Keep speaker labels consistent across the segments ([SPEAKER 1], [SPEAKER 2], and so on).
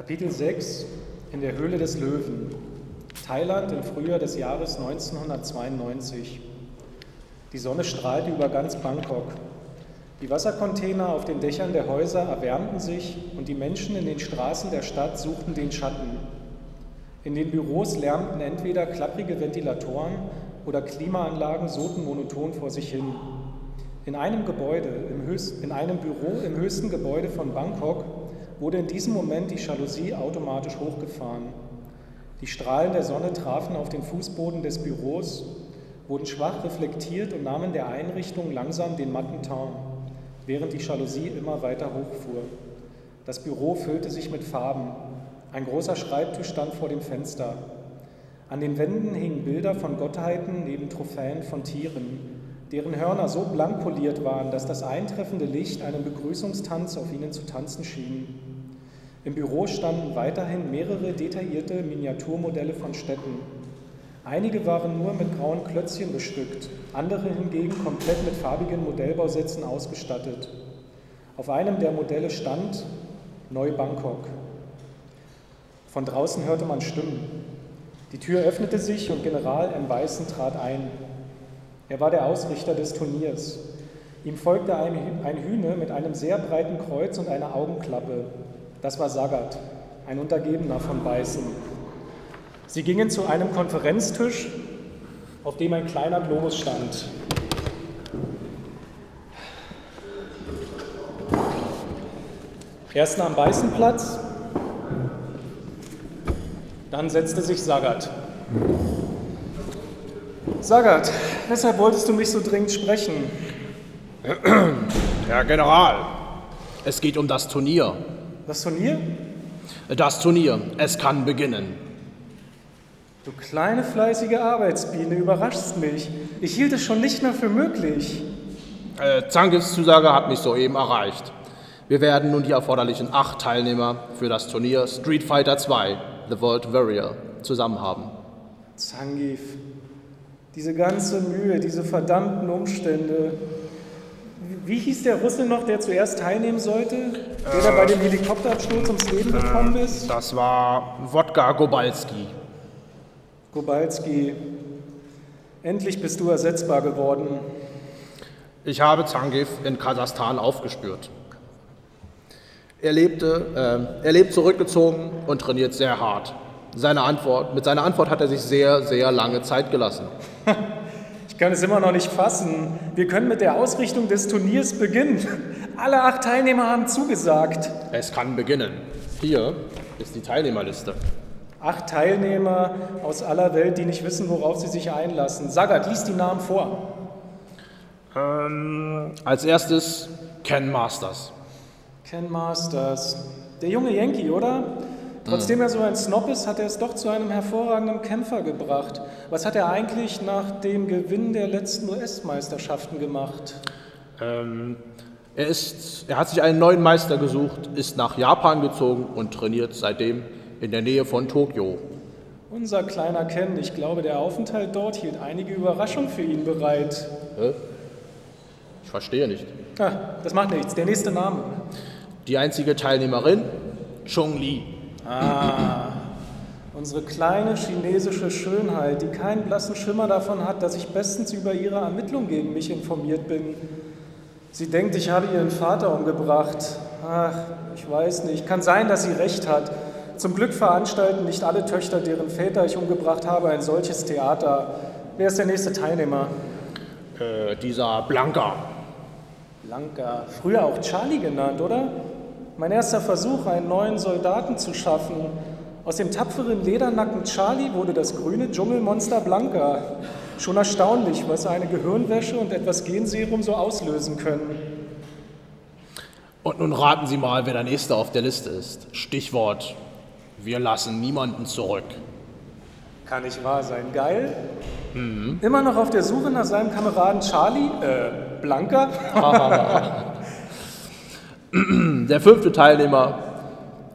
[SPEAKER 1] Kapitel 6 in der Höhle des Löwen. Thailand im Frühjahr des Jahres 1992. Die Sonne strahlte über ganz Bangkok. Die Wassercontainer auf den Dächern der Häuser erwärmten sich und die Menschen in den Straßen der Stadt suchten den Schatten. In den Büros lärmten entweder klapprige Ventilatoren oder Klimaanlagen soten monoton vor sich hin. In einem Gebäude, im höchst, in einem Büro im höchsten Gebäude von Bangkok wurde in diesem Moment die Jalousie automatisch hochgefahren. Die Strahlen der Sonne trafen auf den Fußboden des Büros, wurden schwach reflektiert und nahmen der Einrichtung langsam den matten Ton, während die Jalousie immer weiter hochfuhr. Das Büro füllte sich mit Farben. Ein großer Schreibtisch stand vor dem Fenster. An den Wänden hingen Bilder von Gottheiten neben Trophäen von Tieren, deren Hörner so blank poliert waren, dass das eintreffende Licht einen Begrüßungstanz auf ihnen zu tanzen schien. Im Büro standen weiterhin mehrere detaillierte Miniaturmodelle von Städten. Einige waren nur mit grauen Klötzchen bestückt, andere hingegen komplett mit farbigen Modellbausätzen ausgestattet. Auf einem der Modelle stand Neu-Bangkok. Von draußen hörte man Stimmen. Die Tür öffnete sich und General M. Weißen trat ein. Er war der Ausrichter des Turniers. Ihm folgte ein Hühne mit einem sehr breiten Kreuz und einer Augenklappe. Das war Sagat, ein Untergebener von Beißen. Sie gingen zu einem Konferenztisch, auf dem ein kleiner Globus stand. Erst nahm Beißen Platz, dann setzte sich Sagat. Sagat, weshalb wolltest du mich so dringend sprechen?
[SPEAKER 2] Herr General, es geht um das Turnier.
[SPEAKER 1] Das Turnier?
[SPEAKER 2] Das Turnier, es kann beginnen.
[SPEAKER 1] Du kleine fleißige Arbeitsbiene, überraschst mich. Ich hielt es schon nicht mehr für möglich.
[SPEAKER 2] Äh, Zangis Zusage hat mich soeben erreicht. Wir werden nun die erforderlichen acht Teilnehmer für das Turnier Street Fighter 2, The World Warrior, zusammen haben.
[SPEAKER 1] Zangief, diese ganze Mühe, diese verdammten Umstände. Wie hieß der Russe noch, der zuerst teilnehmen sollte? Der, der bei dem Helikopterabsturz ums Leben gekommen ist?
[SPEAKER 2] Das war Wodka Gobalski.
[SPEAKER 1] Gobalski, endlich bist du ersetzbar geworden.
[SPEAKER 2] Ich habe Zangief in Kasachstan aufgespürt. Er, lebte, äh, er lebt zurückgezogen und trainiert sehr hart. Seine Antwort, mit seiner Antwort hat er sich sehr, sehr lange Zeit gelassen.
[SPEAKER 1] Ich kann es immer noch nicht fassen. Wir können mit der Ausrichtung des Turniers beginnen. Alle acht Teilnehmer haben zugesagt.
[SPEAKER 2] Es kann beginnen. Hier ist die Teilnehmerliste.
[SPEAKER 1] Acht Teilnehmer aus aller Welt, die nicht wissen, worauf sie sich einlassen. Sagat, lies die Namen vor.
[SPEAKER 2] Ähm, als erstes Ken Masters.
[SPEAKER 1] Ken Masters. Der junge Yankee, oder? Trotzdem er so ein Snob ist, hat er es doch zu einem hervorragenden Kämpfer gebracht. Was hat er eigentlich nach dem Gewinn der letzten US-Meisterschaften gemacht?
[SPEAKER 2] Ähm, er, ist, er hat sich einen neuen Meister gesucht, ist nach Japan gezogen und trainiert seitdem in der Nähe von Tokio.
[SPEAKER 1] Unser kleiner Ken, ich glaube, der Aufenthalt dort hielt einige Überraschungen für ihn bereit.
[SPEAKER 2] Hä? Ich verstehe nicht.
[SPEAKER 1] Ah, das macht nichts. Der nächste Name.
[SPEAKER 2] Die einzige Teilnehmerin, Chong Li.
[SPEAKER 1] Ah, unsere kleine chinesische Schönheit, die keinen blassen Schimmer davon hat, dass ich bestens über ihre Ermittlung gegen mich informiert bin. Sie denkt, ich habe ihren Vater umgebracht. Ach, ich weiß nicht. Kann sein, dass sie recht hat. Zum Glück veranstalten nicht alle Töchter, deren Väter ich umgebracht habe, ein solches Theater. Wer ist der nächste Teilnehmer?
[SPEAKER 2] Äh, dieser Blanca.
[SPEAKER 1] Blanca. Früher auch Charlie genannt, oder? Mein erster Versuch, einen neuen Soldaten zu schaffen. Aus dem tapferen Ledernacken Charlie wurde das grüne Dschungelmonster Blanca. Schon erstaunlich, was eine Gehirnwäsche und etwas Genserum so auslösen können.
[SPEAKER 2] Und nun raten Sie mal, wer der Nächste auf der Liste ist. Stichwort, wir lassen niemanden zurück.
[SPEAKER 1] Kann nicht wahr sein. Geil? Mhm. Immer noch auf der Suche nach seinem Kameraden Charlie? Äh, Blanca?
[SPEAKER 2] Der fünfte Teilnehmer,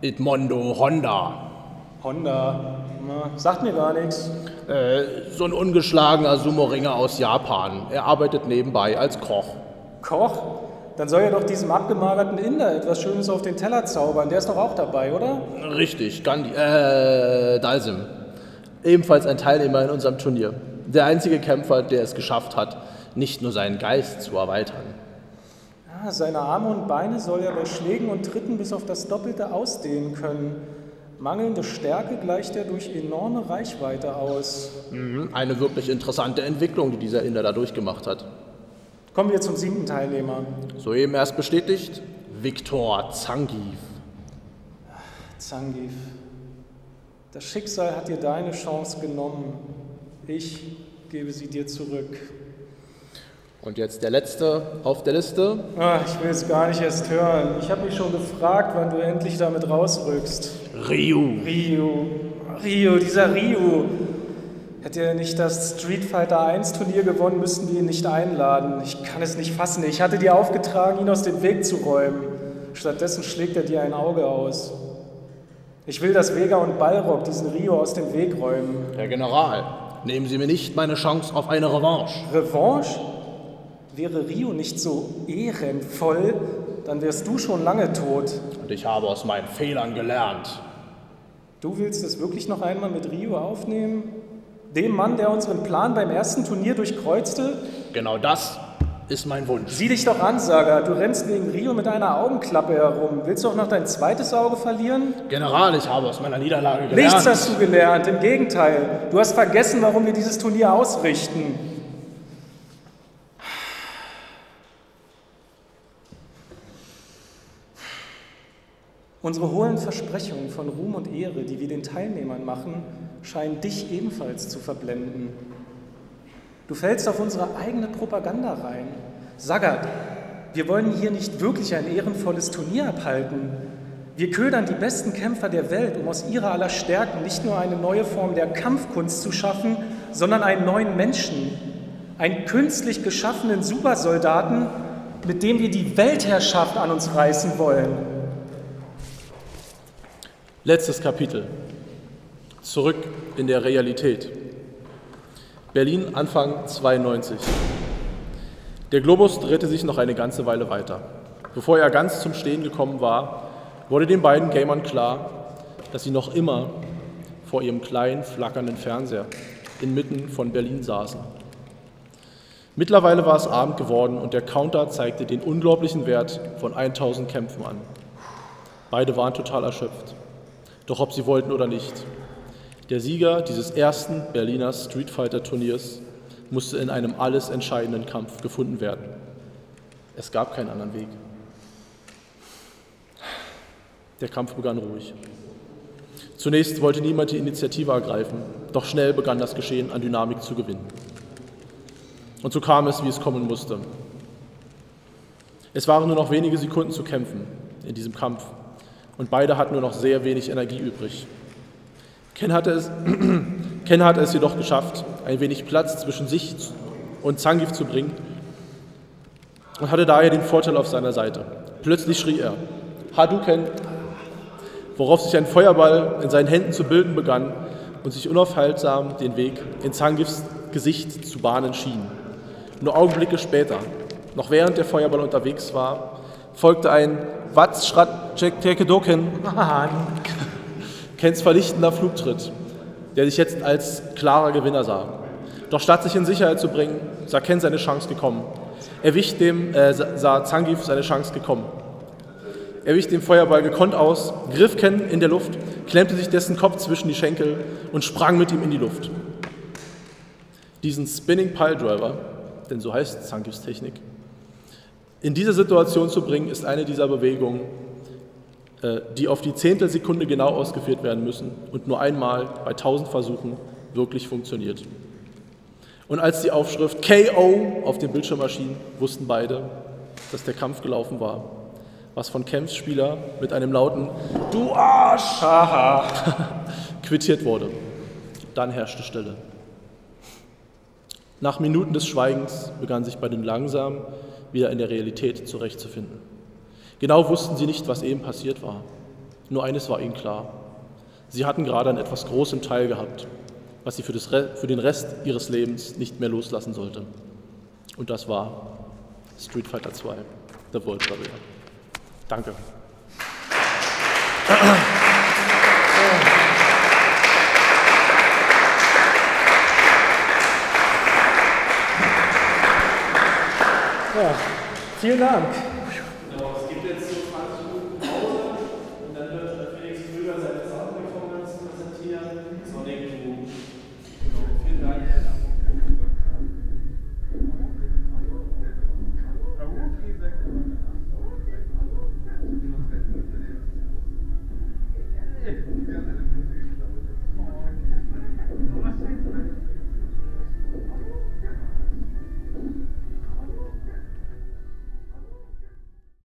[SPEAKER 2] Edmondo Honda.
[SPEAKER 1] Honda, na, sagt mir gar nichts.
[SPEAKER 2] Äh, so ein ungeschlagener Sumo-Ringer aus Japan. Er arbeitet nebenbei als Koch.
[SPEAKER 1] Koch? Dann soll er doch diesem abgemagerten Inder etwas Schönes auf den Teller zaubern. Der ist doch auch dabei, oder?
[SPEAKER 2] Richtig, Gandhi, äh, Dalsim. Ebenfalls ein Teilnehmer in unserem Turnier. Der einzige Kämpfer, der es geschafft hat, nicht nur seinen Geist zu erweitern.
[SPEAKER 1] Ah, seine Arme und Beine soll er bei Schlägen und Tritten bis auf das Doppelte ausdehnen können. Mangelnde Stärke gleicht er durch enorme Reichweite aus.
[SPEAKER 2] Mhm, Eine wirklich interessante Entwicklung, die dieser Inder da durchgemacht hat.
[SPEAKER 1] Kommen wir zum siebten Teilnehmer.
[SPEAKER 2] Soeben erst bestätigt, Viktor Zangief.
[SPEAKER 1] Zangief. Das Schicksal hat dir deine Chance genommen. Ich gebe sie dir zurück.
[SPEAKER 2] Und jetzt der letzte auf der Liste.
[SPEAKER 1] Ah, ich will es gar nicht erst hören. Ich habe mich schon gefragt, wann du endlich damit rausrückst.
[SPEAKER 2] Ryu.
[SPEAKER 1] Rio, Rio, dieser Rio. Hätte er nicht das Street Fighter 1 Turnier gewonnen, müssten wir ihn nicht einladen. Ich kann es nicht fassen. Ich hatte dir aufgetragen, ihn aus dem Weg zu räumen. Stattdessen schlägt er dir ein Auge aus. Ich will, dass Vega und Balrog diesen Rio aus dem Weg räumen.
[SPEAKER 2] Herr General, nehmen Sie mir nicht meine Chance auf eine Revanche.
[SPEAKER 1] Revanche? Wäre Rio nicht so ehrenvoll, dann wärst du schon lange tot.
[SPEAKER 2] Und ich habe aus meinen Fehlern gelernt.
[SPEAKER 1] Du willst es wirklich noch einmal mit Rio aufnehmen? Dem Mann, der unseren Plan beim ersten Turnier durchkreuzte?
[SPEAKER 2] Genau das ist mein Wunsch.
[SPEAKER 1] Sieh dich doch an, Saga. Du rennst wegen Rio mit einer Augenklappe herum. Willst du auch noch dein zweites Auge verlieren?
[SPEAKER 2] General, ich habe aus meiner Niederlage gelernt.
[SPEAKER 1] Nichts hast du gelernt. Im Gegenteil. Du hast vergessen, warum wir dieses Turnier ausrichten. Unsere hohlen Versprechungen von Ruhm und Ehre, die wir den Teilnehmern machen, scheinen dich ebenfalls zu verblenden. Du fällst auf unsere eigene Propaganda rein. Sagat, wir wollen hier nicht wirklich ein ehrenvolles Turnier abhalten. Wir ködern die besten Kämpfer der Welt, um aus ihrer aller Stärken nicht nur eine neue Form der Kampfkunst zu schaffen, sondern einen neuen Menschen, einen künstlich geschaffenen Supersoldaten, mit dem wir die Weltherrschaft an uns reißen wollen.
[SPEAKER 2] Letztes Kapitel. Zurück in der Realität. Berlin Anfang 92. Der Globus drehte sich noch eine ganze Weile weiter. Bevor er ganz zum Stehen gekommen war, wurde den beiden Gamern klar, dass sie noch immer vor ihrem kleinen, flackernden Fernseher inmitten von Berlin saßen. Mittlerweile war es Abend geworden und der Counter zeigte den unglaublichen Wert von 1000 Kämpfen an. Beide waren total erschöpft. Doch ob sie wollten oder nicht, der Sieger dieses ersten Berliner Street Fighter Turniers musste in einem alles entscheidenden Kampf gefunden werden. Es gab keinen anderen Weg. Der Kampf begann ruhig. Zunächst wollte niemand die Initiative ergreifen, doch schnell begann das Geschehen an Dynamik zu gewinnen. Und so kam es, wie es kommen musste. Es waren nur noch wenige Sekunden zu kämpfen in diesem Kampf und beide hatten nur noch sehr wenig Energie übrig. Ken hatte es, Ken hatte es jedoch geschafft, ein wenig Platz zwischen sich und Zangief zu bringen und hatte daher den Vorteil auf seiner Seite. Plötzlich schrie er, Hadouken, worauf sich ein Feuerball in seinen Händen zu bilden begann und sich unaufhaltsam den Weg in Zangiefs Gesicht zu bahnen schien. Nur Augenblicke später, noch während der Feuerball unterwegs war, folgte ein Watzschrat-Tekedoken, Kens vernichtender Flugtritt, der sich jetzt als klarer Gewinner sah. Doch statt sich in Sicherheit zu bringen, sah Ken seine Chance gekommen. Er wich dem, äh, sah Zangief seine Chance gekommen. Er wich dem Feuerball gekonnt aus, griff Ken in der Luft, klemmte sich dessen Kopf zwischen die Schenkel und sprang mit ihm in die Luft. Diesen Spinning Pile Driver, denn so heißt Zangiefs Technik, in diese Situation zu bringen, ist eine dieser Bewegungen, äh, die auf die Zehntelsekunde genau ausgeführt werden müssen und nur einmal bei tausend Versuchen wirklich funktioniert. Und als die Aufschrift KO auf dem Bildschirm erschien, wussten beide, dass der Kampf gelaufen war. Was von Camps Spieler mit einem lauten Du Arsch! Quittiert wurde. Dann herrschte Stille. Nach Minuten des Schweigens begann sich bei den langsam wieder in der Realität zurechtzufinden. Genau wussten sie nicht, was eben passiert war. Nur eines war ihnen klar. Sie hatten gerade an etwas Großem Teil gehabt, was sie für, für den Rest ihres Lebens nicht mehr loslassen sollte. Und das war Street Fighter 2.
[SPEAKER 1] The World Barrier. Danke.
[SPEAKER 2] Ja, vielen Dank.